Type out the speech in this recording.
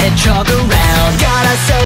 hedgehog around.